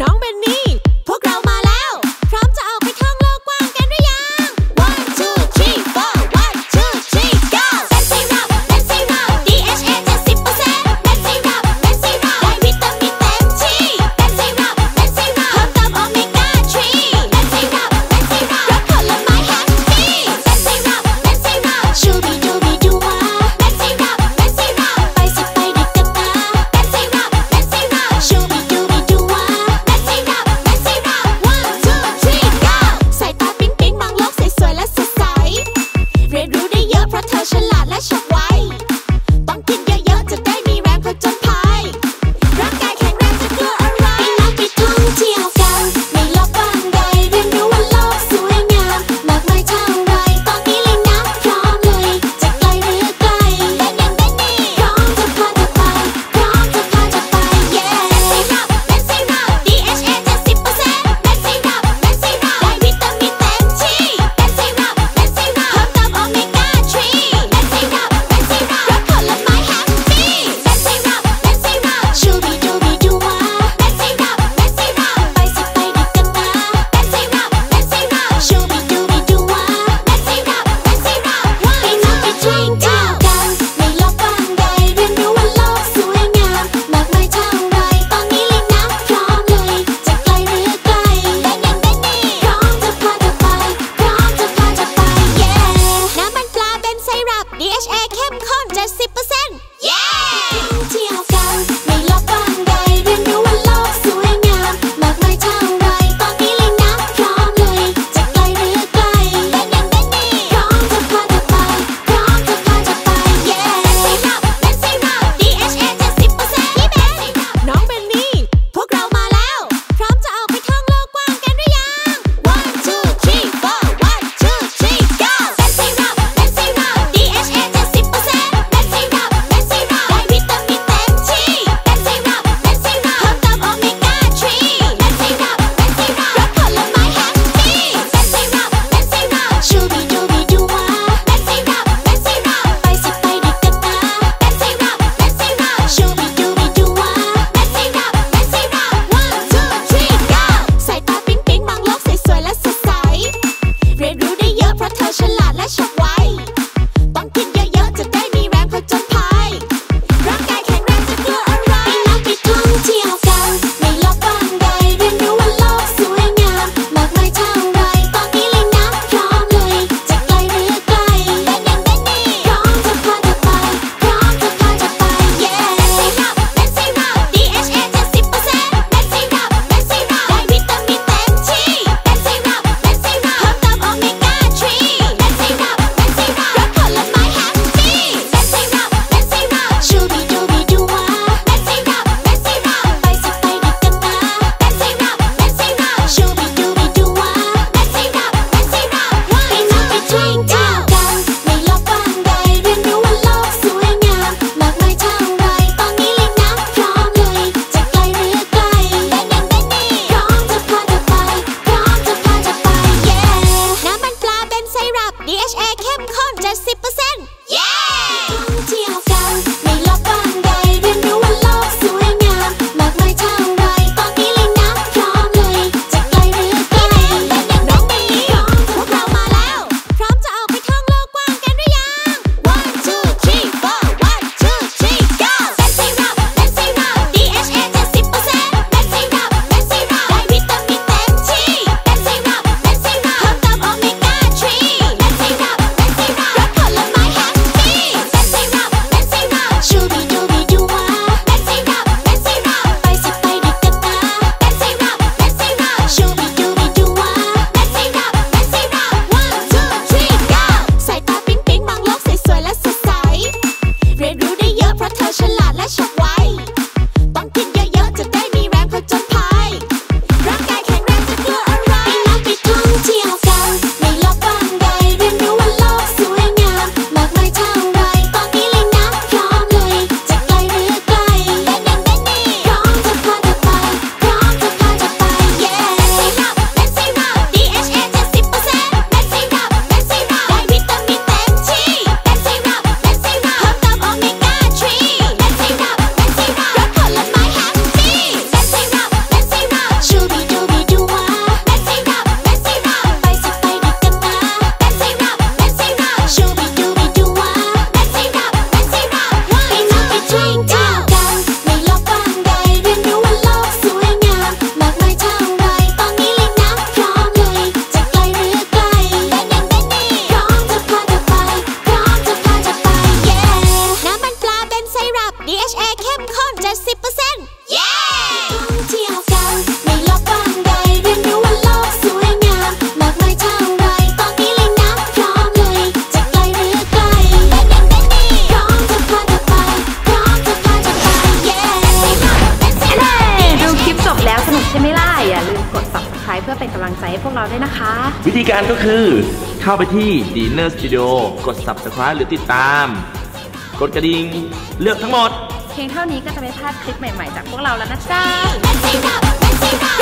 น้องเบนนี่ เพื่อเป็นกำลังใจให้พวกเราด้วยนะคะ วิธีการก็คือ เข้าไปที่ Dinner Studio กด subscribe หรือติดตาม กดกระดิ่งเลือกทั้งหมด เพียงเท่านี้ก็จะไม่พลาดคลิปใหม่ๆ จากพวกเราแล้วนะจ๊ะ Let's sing now, let's see now.